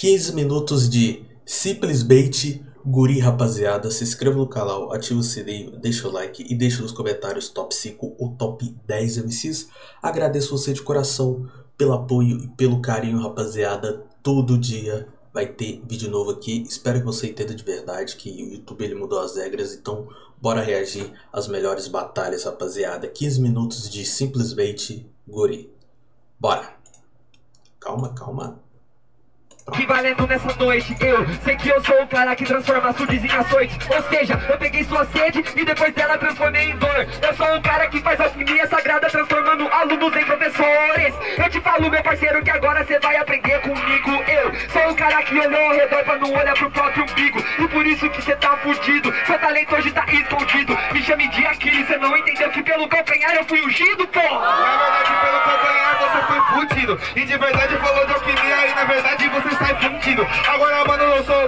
15 minutos de simples bait guri rapaziada. Se inscreva no canal, ativa o sininho, deixa o like e deixa nos comentários top 5 ou top 10 MCs. Agradeço você de coração pelo apoio e pelo carinho rapaziada. Todo dia vai ter vídeo novo aqui. Espero que você entenda de verdade que o YouTube ele mudou as regras, então bora reagir às melhores batalhas rapaziada. 15 minutos de simples bait guri. Bora! Calma, calma. Que valendo nessa noite, eu sei que eu sou o cara que transforma açudes em açoite Ou seja, eu peguei sua sede e depois dela transformei em dor. Eu sou um cara que faz alquimia sagrada transformando alunos em professores. Eu te falo, meu parceiro, que agora cê vai aprender comigo. Eu sou o cara que olhou ao redor pra não olhar pro próprio umbigo. E por isso que cê tá fudido, seu talento hoje tá escondido. Me chame de Aquiles, cê não entendeu que pelo calcanhar eu fui ungido, pô Na verdade, pelo calcanhar você foi fudido. E de verdade falou de alquimia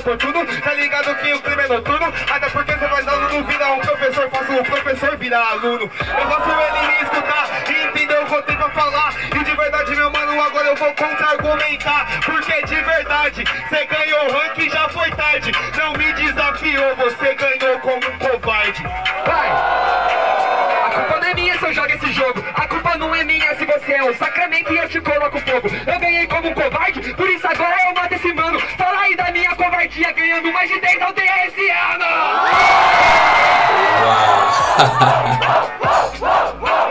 oportuno Tá ligado que o crime é noturno? Até porque você faz aluno virar um professor Faço o professor virar aluno. Eu faço ele escutar e entender o que eu tenho pra falar. E de verdade, meu mano, agora eu vou contra-argumentar. Porque de verdade, você ganhou o ranking já foi tarde. Não me desafiou, você ganhou como um covarde. Vai! A culpa não é minha se eu jogo esse jogo. A culpa não é minha se você é o sacramento e eu te coloco fogo. Eu ganhei como um covarde, por isso agora eu mato esse mano Fala aí covardia ganhando mais de 10 aldeias esse ano!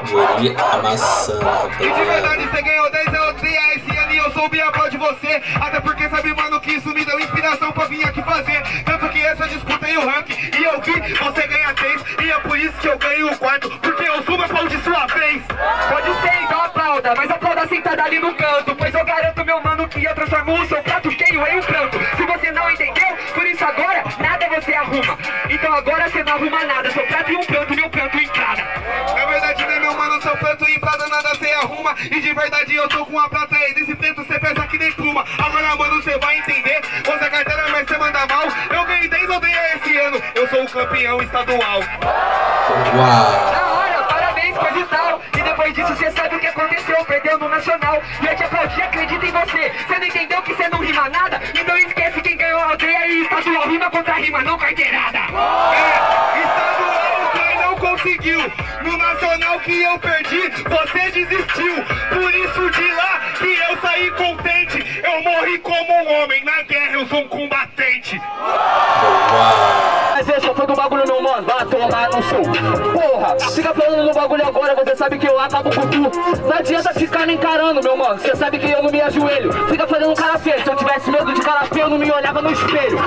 Guri amassando, E de verdade você ganhou 10 aldeias esse ano e eu soube a de você Até porque sabe, mano, que isso me deu inspiração pra vir aqui fazer. Tanto que essa eu disputei o ranking e eu vi você ganhar 3 E é por isso que eu ganhei o quarto, porque eu subo de sua vez. Pode ser, então aplauda, mas aplauda sentada ali no canto Pois eu garanto, meu mano, que eu transformo o seu prato cheio em um pranto. Se você não entendeu, por isso agora, nada você arruma. Então agora você não arruma nada, seu prato em um pranto, meu pranto em cada. Na verdade, né, meu mano, seu preto em prata nada cê arruma. E de verdade eu tô com a prata aí, desse preto cê pesa que nem pluma. Agora, mano, cê vai entender, você é carteira, mas cê manda mal. Eu ganhei 10 aldeias esse ano, eu sou o campeão estadual. Uau! Da hora, parabéns, coisa e tal. E depois disso cê sabe o que aconteceu, perdeu no Nacional. E eu te aplaudi, acredito em você. Cê não entendeu que cê não rima nada? Então esquece quem ganhou a aldeia e estadual. Rima contra rima, não carteirada. É, estadual o Clay não conseguiu. No nacional que eu perdi, você desistiu. Por isso de lá que eu saí contente. Eu morri como um homem, na guerra eu sou um combatente. Uau! Mas esse foi do bagulho meu mano, vai tomar no seu Porra, fica falando no bagulho agora, você sabe que eu acabo com tu Não adianta ficar me encarando, meu mano, você sabe que eu não me ajoelho. Fica fazendo cara feio, se eu tivesse medo de cara feio eu não me olhava no espelho.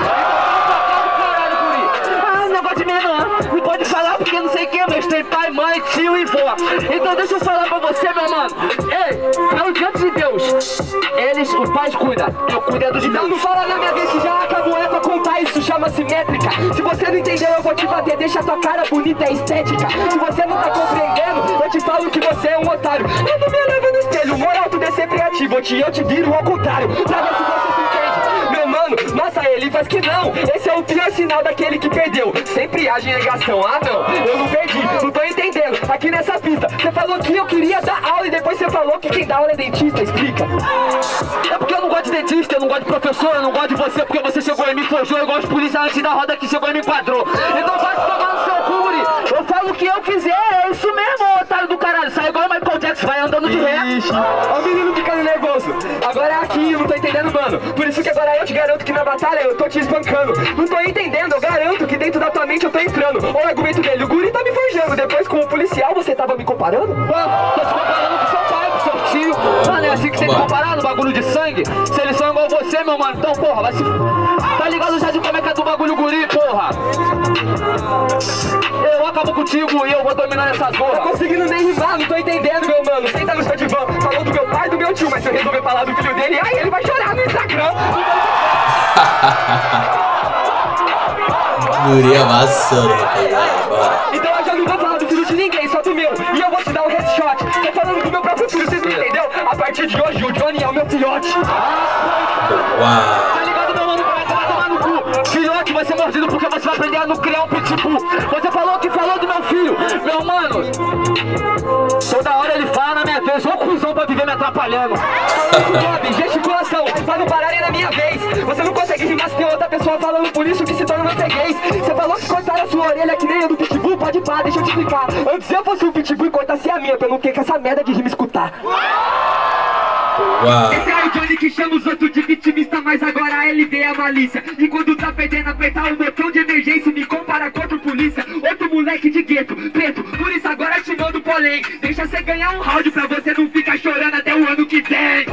De não. Pode falar porque não sei quem, mas tem pai, mãe, tio e vó Então deixa eu falar pra você, meu mano Ei, pelo diante de Deus. Eles, os pais cuidam, eu cuido é dos meus Não fala na minha vez que já acabou, é pra contar, isso chama-se métrica. Se você não entendeu, eu vou te bater, deixa a tua cara bonita, é estética. Se você não tá compreendendo, eu te falo que você é um otário. Eu não me olhava no espelho, moral, tu é sempre ativo Eu te, eu te viro ao contrário, pra ver se você se entende Meu mano, nossa, ele faz que não. Esse é o pior sinal daquele que perdeu. Sempre age em negação, ah não, eu não perdi. Não tô entendendo, aqui nessa pista Você falou que eu queria dar aula E depois você falou que quem dá aula é dentista, explica. É porque eu não gosto de dentista, eu não gosto de professor Eu não gosto de você porque você chegou e me forjou. Eu gosto de polícia antes da roda que chegou e me enquadrou. Então vai tomar no seu cu, guri. Eu falo o que eu quiser, é isso mesmo, otário do caralho. Sai igual o Michael vai andando de ré Ó o menino ficando nervoso. Agora é aqui, eu não tô entendendo, mano. Por isso que agora eu te garanto que na batalha eu tô te espancando. Não tô entendendo, eu garanto que dentro da tua mente eu tô entrando. Olha o argumento dele, o guri tá me forjando. Depois com o policial você tava me comparando? Tô te comparando com seu tio Mano, é assim que você me comparar no bagulho de sangue? Se eles são igual você, meu mano, então porra, vai se... Tá ligado já de como é que é do bagulho guri, porra? Eu acabo contigo e eu vou dominar essa zorra. Tô conseguindo nem rimar, não tô entendendo, meu mano. Senta no seu divã, falou do meu pai e do meu tio, mas se eu resolver falar do filho dele, aí ele vai chorar no Instagram. Guri amassando, rapaziada. Bora. Então eu já não vou falar do filho de ninguém, só do meu. E eu headshot. Tô falando do meu próprio filho, vocês não entendeu? A partir de hoje, o Johnny é o meu filhote. Uau! Tá ligado, meu mano? Vai tomar no cu. Filhote vai ser mordido porque você vai aprender a não criar um pitbull. Você falou que falou do meu filho. Meu mano, toda hora ele fala na minha vez. Ô cuzão pra viver me atrapalhando. Falando gesticulação, pra não pararem na minha vez. pessoa falando por isso que se torna freguês. Você falou que cortaram a sua orelha que nem eu do pode pá, deixa eu te explicar. Antes eu fosse o pitbull e cortasse a minha, não ter com essa merda de rima escutar. Uau. Esse é o Johnny que chama os outros de vitimista, mas agora ele vê a malícia. E quando tá perdendo, apertar o botão de emergência, me compara com outro polícia. Outro moleque de gueto, preto, por isso agora te mando polém. Deixa você ganhar um round pra você não ficar chorando até o ano que vem. É,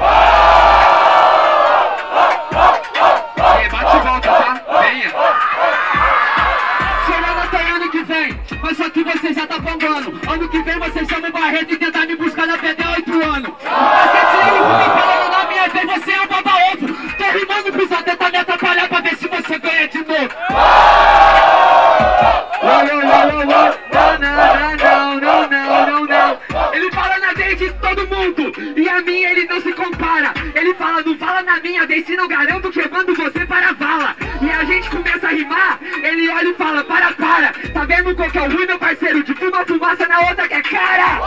na outra que é cara.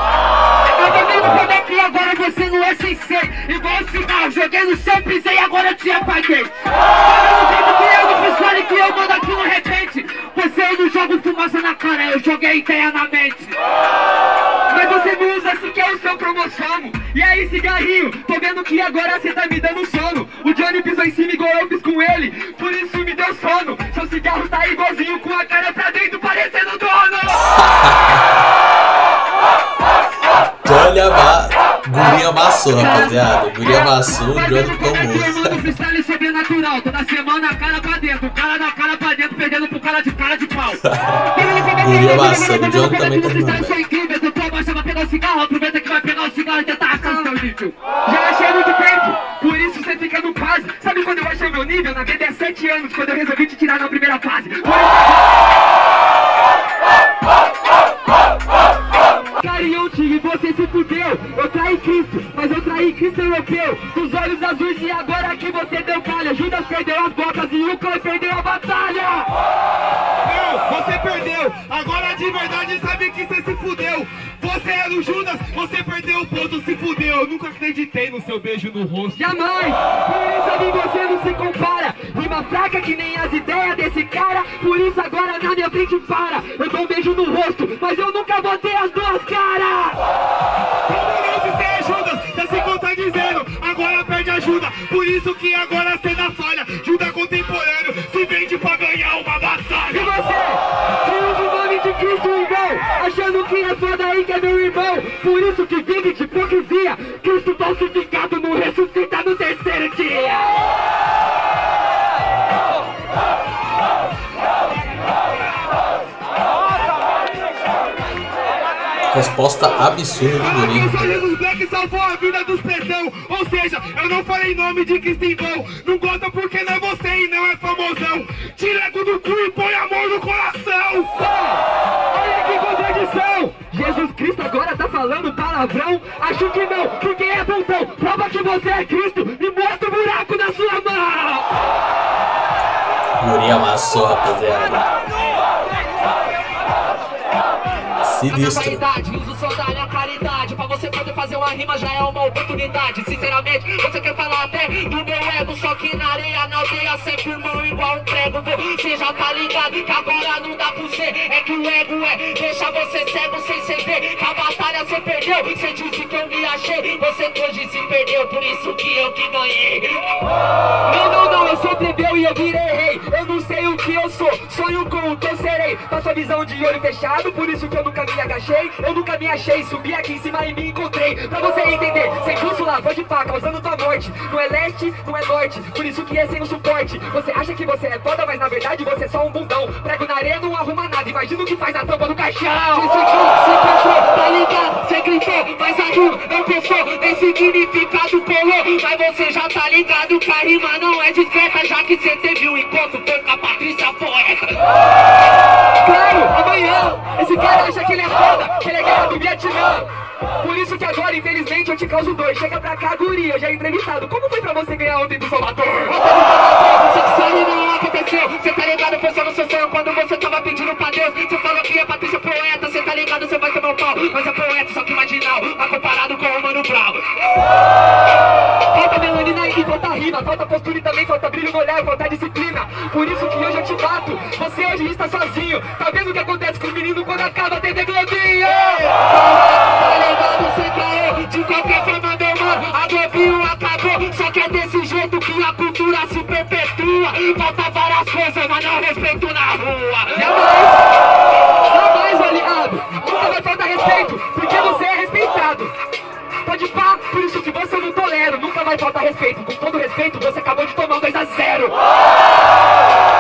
Eu tô vendo como é que agora você não é sem ser. Igual o sinal, joguei no chão, pisei agora te apaguei. Tá vendo como que eu não que eu mando aqui no repente? Você eu não jogo fumaça na cara, eu joguei ideia na mente. Mas você não usa assim que é o seu promoção. E aí, cigarrinho, tô vendo que agora você tá me dando sono. O Johnny pisou em cima igual eu fiz com ele, por isso me deu sono. Seu cigarro tá igualzinho com a cara pra dentro, parecendo Guri amassou, rapaziada. Guri amassou, o freestyle sobrenatural, toda semana cara pra dentro, cara na cara pra dentro, perdendo pro cara de cara de pau. Guri amassando, o Johnny também tá rimando. Isso é incrível, tu toma, chama pegar o cigarro, aproveita que vai pegar o cigarro e tentar arrancar seu nível. Já achei muito tempo, por isso você fica no quase. Sabe quando eu achei meu nível? Na vida é 7 anos, quando eu resolvi te tirar na primeira fase. Por Carião, tigre, você se fudeu. Eu traí Cristo, mas eu traí Cristo europeu. Dos olhos azuis e agora que você deu calha. Judas perdeu as botas e o Clay perdeu a batalha. Não, você perdeu. Agora de verdade sabe que você se fudeu. Você era o Judas, você perdeu o ponto, se fudeu. Eu nunca acreditei no seu beijo no rosto. Jamais! Por isso a mim você não se compara. Rima fraca que nem as ideias desse cara. Por isso agora na minha frente para. Eu dou um beijo no rosto, mas eu nunca vou ter as duas caras. Por isso que agora cê dá falha. Juda contemporâneo, se vende pra ganhar uma E batalha. você? Que usa o nome de Cristo, irmão. Achando que é foda aí que é meu irmão. Por isso que vive de hipocrisia. Resposta absurda do Guri. Os olhos black salvou a vida dos pretão. Ou seja, eu não falei nome de vão. Não gosta porque não é você e não é famosão. Tira tudo do cu e põe amor no coração. Olha que contradição! Jesus Cristo agora tá falando palavrão? Acho que não, porque é botão. Prova que você é Cristo e mostra o buraco na sua mão! Guri amassou, rapaziada. Sinistro. qualidade, uso só da minha caridade Pra você poder fazer uma rima já é uma oportunidade. Sinceramente, você quer falar até do meu ego Só que na areia, na aldeia, sempre irmão igual um prego. Você já tá ligado que agora não dá pro ser É que o ego é, deixa você cego sem você ver. Que a batalha você perdeu, você disse que eu me achei Você hoje se perdeu, por isso que eu que ganhei. Não, não, não, eu sou plebeu e eu virei rei Eu não sei o que eu sou, sonho com o que serei. Faço a visão de olho fechado, por isso que eu nunca me agachei. Eu nunca me achei, subi aqui em cima e me encontrei. Pra você entender, sem bússola, vou de faca, causando tua morte. Não é leste, não é norte, por isso que é sem o suporte. Você acha que você é foda, mas na verdade você é só um bundão. Prego na areia, não arruma nada, imagina o que faz a tampa do caixão. Isso aqui, se cantou, tá ligado, cê gritou Mas a rima não pensou, nem significado colou Mas você já tá ligado que a rima não é discreta Já que cê teve um encontro, foi com a Patrícia Poeta Claro, amanhã. Esse cara acha que ele é foda, que ele é guerra do Vietnã. Por isso que agora, infelizmente, eu te causo dor Chega pra cá, guri, eu já entrevistado. Como foi pra você ganhar ontem do Salvador? Você que sabe não aconteceu. Cê tá ligado, foi só no seu sonho Quando você tava pedindo pra Deus. Cê falou que é Patrícia poeta ligado, cê vai tomar um pau Mas é poeta, só que marginal Mas comparado com o Mano Brown Falta melanina e falta rima. Falta postura e também falta brilho no olhar, falta disciplina. Por isso que hoje eu te bato. Você hoje está sozinho. Tá vendo o que acontece com o menino quando acaba a TV Globinho? Tá levando sem cair, de qualquer forma demora. A Globinho acabou, só que é desse jeito que a cultura se perpetua. Falta várias coisas, mas não respeito na rua. Respeito. Com todo respeito, você acabou de tomar um 2 a 0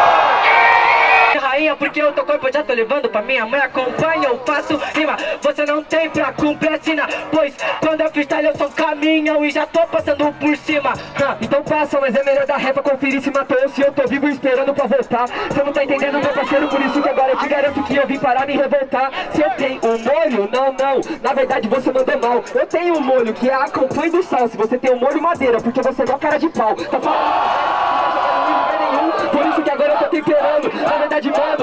porque eu tô corpo já tô levando pra minha mãe acompanha, eu faço rima. Você não tem pra cumprir assina, pois quando é freestyle eu sou caminhão e já tô passando por cima. então passa, mas é melhor dar ré pra conferir se matou ou se eu tô vivo esperando pra voltar. Você não tá entendendo, meu parceiro, por isso que agora eu te garanto que eu vim parar me revoltar. Se eu tenho um molho, não, não, na verdade você mandou mal. Eu tenho um molho que é a acompanha do sal. Se você tem um molho madeira, porque você é uma cara de pau. Tá falando? Por isso que agora eu tô temperando. Na verdade, mano,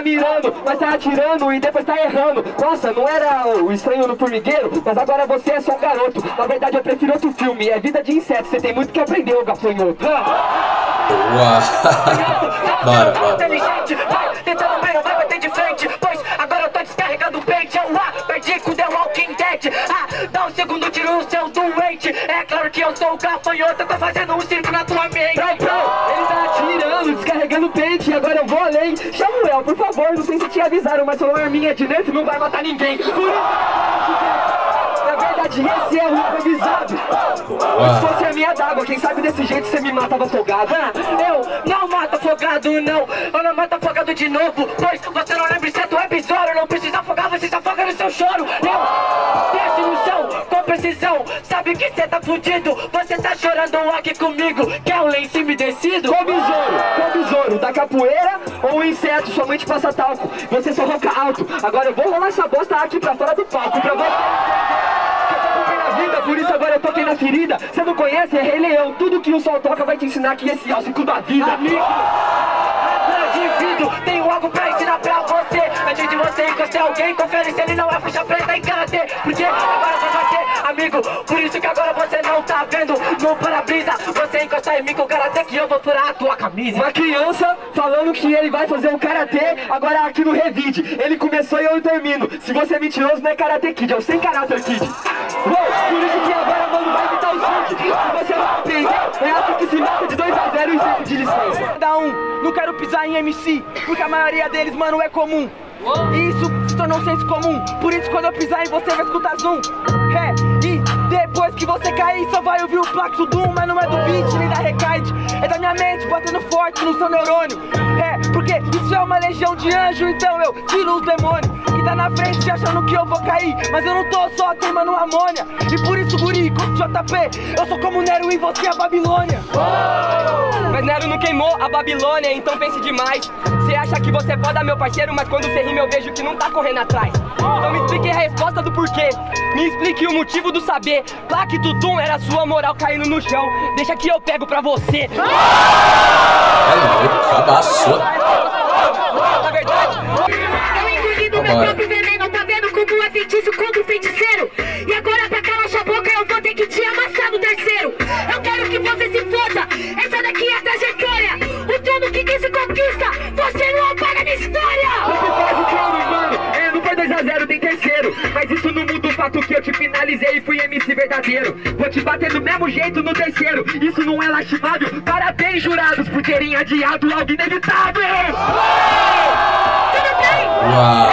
tá mirando, mas tá atirando e depois tá errando. Nossa, não era o estranho no formigueiro, mas agora você é só um garoto. Na verdade, eu prefiro outro filme. É Vida de Inseto. Você tem muito que aprender, ô gafanhoto. Boa. bora, bora. Tentando ver, vai bater de frente. Pois agora eu tô descarregando o pente. Eu ah, perdi com The Walking Dead. Ah, dá um segundo tiro no seu doente. É claro que eu sou o gafanhoto. Eu tô fazendo um circo na tua mente. Prão, prão. Pente. Agora eu vou além. Chama o El, por favor. Não sei se te avisaram, mas sua arminha de dentro não vai matar ninguém. Por isso. Na verdade, esse é o improvisado. Se fosse a minha d'água, quem sabe desse jeito você me matava afogado. Ah, eu não mato afogado, não. Eu não mato afogado de novo. Pois você não lembra certo é besouro. Não precisa afogar, você se afoga no seu choro. Eu desce no chão com precisão. Sabe que cê tá fudido. Você tá chorando aqui comigo. Quer um lenço umedecido? Com besouro, com besouro. Da capoeira ou um inseto, sua mente passa talco. Você só ronca alto. Agora eu vou rolar essa bosta aqui pra fora do palco. Pra você por isso agora eu toquei na ferida. Você não conhece? É Rei Leão. Tudo que o sol toca vai te ensinar que esse é o ciclo da vida. Amigo, divido, tenho algo pra ensinar pra você. De você encostar alguém, confere se ele não é faixa preta em karatê. Porque agora você vai ter amigo. Por isso que agora você não tá vendo no para-brisa. Você encostar em mim com o karatê que eu vou furar a tua camisa. Uma criança falando que ele vai fazer um karatê, agora aqui no Revide. Ele começou e eu termino. Se você é mentiroso, não é karate kid, é o sem caráter kid. Uou, por isso que agora, mano, vai evitar o chute. Se você não aprende, é assim que se mata de 2 a 0 e sempre de licença. Cada um, não quero pisar em MC, porque a maioria deles, mano, é comum. E isso se tornou senso comum, por isso quando eu pisar em você vai escutar zoom. É, e depois que você cair, só vai ouvir o placo do Doom, mas não é do beat nem da recaide. É da minha mente batendo forte no seu neurônio. É, porque isso é uma legião de anjo, então eu tiro os demônios que tá na frente achando que eu vou cair. Mas eu não tô só queimando amônia. E por isso, guri, JP, eu sou como Nero e você a Babilônia. Mas Nero não queimou a Babilônia, então pense demais. Você acha que você é foda, meu parceiro, mas quando você rima eu vejo que não tá correndo atrás. Então me explique a resposta do porquê. Me explique o motivo do saber. Plaque do Doom era sua moral caindo no chão. Deixa que eu pego pra você. É. Na verdade, Eu engoli do meu próprio veneno, tá vendo como é feitiço contra o feiticeiro? E agora pra calar sua boca eu vou ter que te amassar no terceiro. Eu quero que você se foda, essa daqui é a trajetória. O trono que quem se conquista, você não apaga na história. Pode trono, mano. É, não foi 2x0, tem terceiro. Mas isso não muda o fato que eu te finalizei e fui MC verdadeiro. Vou te bater do mesmo jeito no terceiro. Isso não é lastimável. Parabéns, jurados, por terem adiado algo inevitável. Tudo bem? Uau.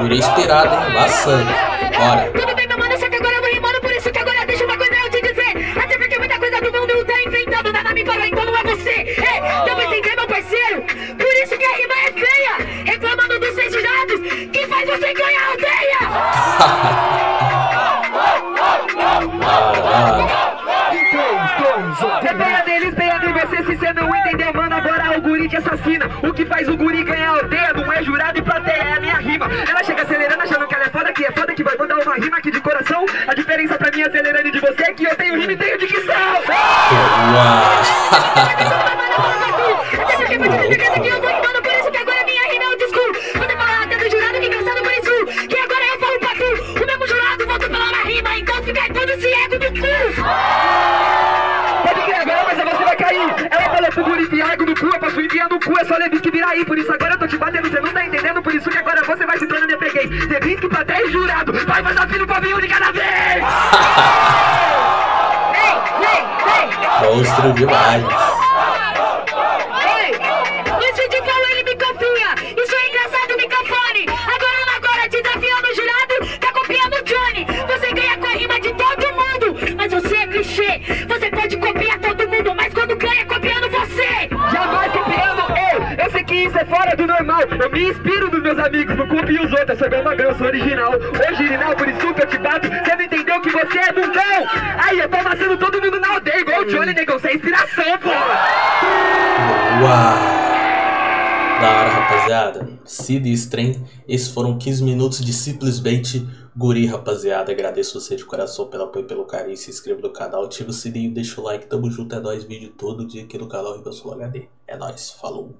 Guri inspirado, hein? Bastante. Bora. Tudo bem, meu mano, só que agora eu vou rimando, por isso que agora deixa uma coisa eu te dizer. Até porque muita coisa do mundo tá inventando, nada me parou, então não é você. É, deu pra entender, meu parceiro? Faz você ganhar a aldeia. Ideia deles, ideia de você, se você não entendeu, mano, agora o guri te assassina. O que faz o guri ganhar a aldeia não é jurado e plateia, é a minha rima. Ela chega acelerando, achando que ela é foda, que é foda, que vai mandar uma rima aqui de coração. A diferença pra mim acelerando de você é que eu tenho rima e tenho dicção. Uau. Cu, é só Levis que vira aí. Por isso agora eu tô te batendo, você não tá entendendo. Por isso que agora você vai se tornando eu peguei. Levis que plateia e jurado, vai mandar filho pra mim um de cada vez. Monstro demais. Normal. Eu me inspiro nos meus amigos, não copio os outros. Eu sou igual magrão, sou original. Original, por isso que eu te bato. Você não entendeu que você é bundão. Aí eu tô amassando todo mundo na aldeia, igual o Johnny, negão. Você é inspiração, pô. Uau! Da hora, rapaziada. Cid e Strem, esses foram 15 minutos de simples bait guri, rapaziada. Agradeço você de coração pelo apoio, pelo carinho. Se inscreva no canal, ativa o sininho, deixa o like. Tamo junto, é nóis. Vídeo todo dia aqui no canal Riba Sul HD. É nóis, falou.